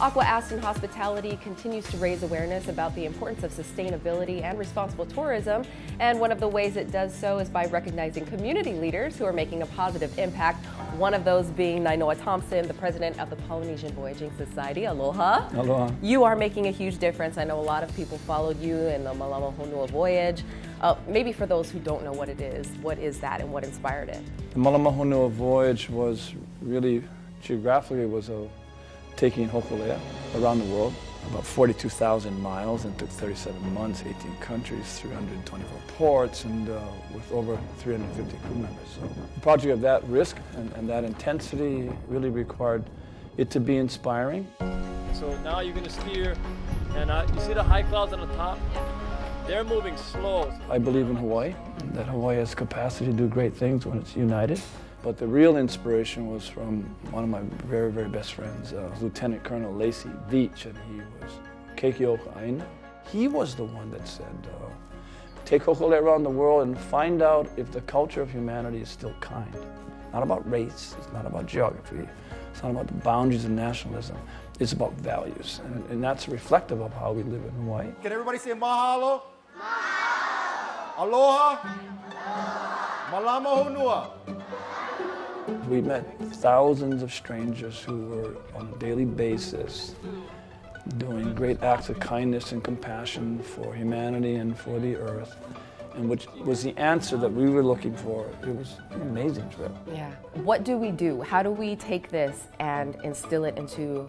Aqua Aston Hospitality continues to raise awareness about the importance of sustainability and responsible tourism. And one of the ways it does so is by recognizing community leaders who are making a positive impact. One of those being Nainoa Thompson, the president of the Polynesian Voyaging Society. Aloha. Aloha. You are making a huge difference. I know a lot of people followed you in the Malama Honua voyage. Uh, maybe for those who don't know what it is, what is that and what inspired it? The Malama Honua voyage was really, geographically, was a taking Hokulea around the world, about 42,000 miles and took 37 months, 18 countries, 324 ports, and uh, with over 350 crew members. So a project of that risk and, and that intensity really required it to be inspiring. So now you're going to steer, and uh, you see the high clouds on the top? They're moving slow. I believe in Hawaii, that Hawaii has capacity to do great things when it's united. But the real inspiration was from one of my very, very best friends, uh, Lieutenant Colonel Lacy Veach, and he was Aina. He was the one that said, uh, take Hokulea around the world and find out if the culture of humanity is still kind. Not about race, it's not about geography, it's not about the boundaries of nationalism. It's about values, and, and that's reflective of how we live in Hawaii. Can everybody say mahalo? Mahalo. Aloha. Aloha. Malama honua. We met thousands of strangers who were on a daily basis doing great acts of kindness and compassion for humanity and for the earth, and which was the answer that we were looking for. It was an amazing trip. Yeah. What do we do? How do we take this and instill it into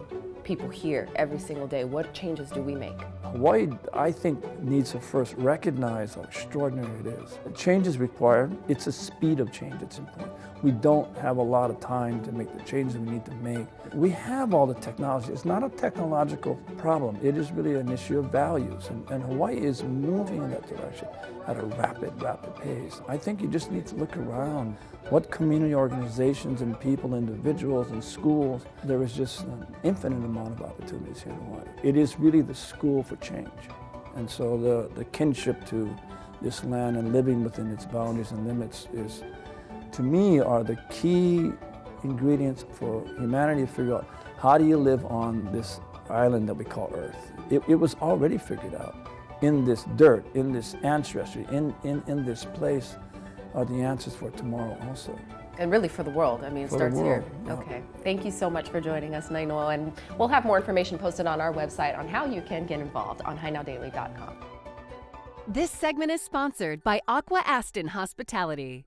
people here every single day? What changes do we make? Hawaii, I think, needs to first recognize how extraordinary it is. Change is required. It's a speed of change that's important. We don't have a lot of time to make the changes we need to make. We have all the technology. It's not a technological problem. It is really an issue of values. And, and Hawaii is moving in that direction at a rapid, rapid pace. I think you just need to look around. What community organizations and people, individuals and schools, there is just an infinite amount of opportunities here in Hawaii. It is really the school for change. And so the, the kinship to this land and living within its boundaries and limits is, to me, are the key ingredients for humanity to figure out how do you live on this island that we call Earth. It, it was already figured out. In this dirt, in this ancestry, in, in, in this place are the answers for tomorrow also. And really for the world. I mean, it For starts here. yeah. Okay. Thank you so much for joining us, Nainoa. And we'll have more information posted on our website on how you can get involved on HighNowDaily.com. This segment is sponsored by Aqua Aston Hospitality.